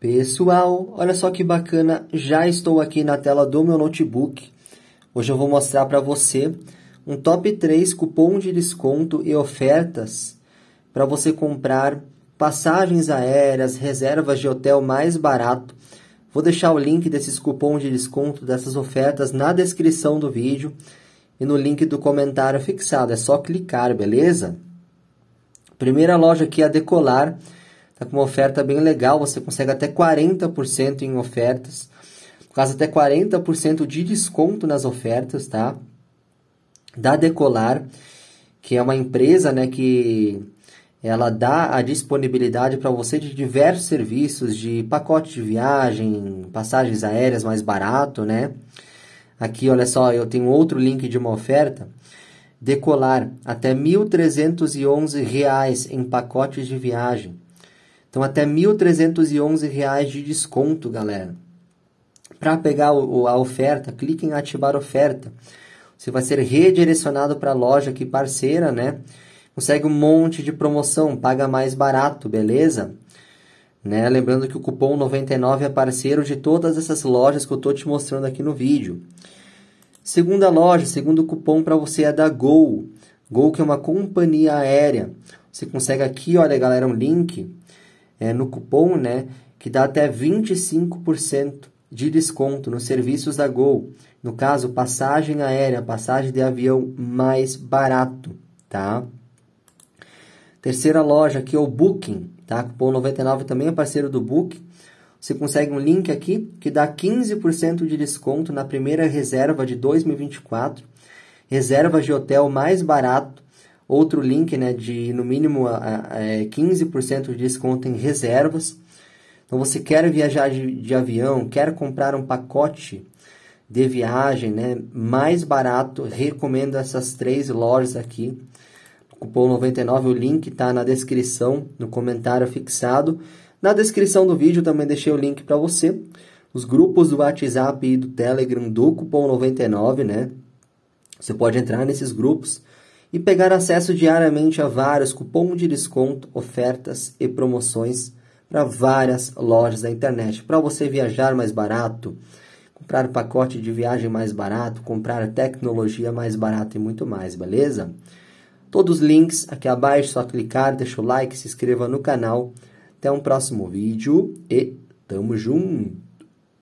Pessoal, olha só que bacana, já estou aqui na tela do meu notebook. Hoje eu vou mostrar para você um top 3 cupom de desconto e ofertas para você comprar passagens aéreas, reservas de hotel mais barato. Vou deixar o link desses cupons de desconto, dessas ofertas na descrição do vídeo e no link do comentário fixado. É só clicar, beleza? Primeira loja aqui é a Decolar Tá com uma oferta bem legal, você consegue até 40% em ofertas. No caso, até 40% de desconto nas ofertas, tá? Da Decolar, que é uma empresa, né, que ela dá a disponibilidade para você de diversos serviços, de pacote de viagem, passagens aéreas mais barato, né? Aqui, olha só, eu tenho outro link de uma oferta. Decolar, até R$ 1.311 em pacotes de viagem. Então, até R$ 1.311 de desconto, galera. Para pegar o, a oferta, clique em ativar oferta. Você vai ser redirecionado para a loja aqui parceira, né? Consegue um monte de promoção, paga mais barato, beleza? Né? Lembrando que o cupom 99 é parceiro de todas essas lojas que eu estou te mostrando aqui no vídeo. Segunda loja, segundo cupom para você é da Gol. Gol que é uma companhia aérea. Você consegue aqui, olha galera, um link é, no cupom, né, que dá até 25% de desconto nos serviços da Gol. No caso, passagem aérea, passagem de avião mais barato, tá? Terceira loja aqui é o Booking, tá? Cupom 99 também é parceiro do Booking. Você consegue um link aqui que dá 15% de desconto na primeira reserva de 2024. Reserva de hotel mais barato Outro link né, de no mínimo é, 15% de desconto em reservas. Então você quer viajar de, de avião, quer comprar um pacote de viagem né, mais barato, recomendo essas três lojas aqui. Cupom 99, o link está na descrição, no comentário fixado. Na descrição do vídeo também deixei o link para você. Os grupos do WhatsApp e do Telegram do Cupom 99, né? Você pode entrar nesses grupos e pegar acesso diariamente a vários cupons de desconto, ofertas e promoções para várias lojas da internet. Para você viajar mais barato, comprar pacote de viagem mais barato, comprar tecnologia mais barata e muito mais, beleza? Todos os links aqui abaixo, só clicar, deixa o like, se inscreva no canal. Até um próximo vídeo e tamo junto!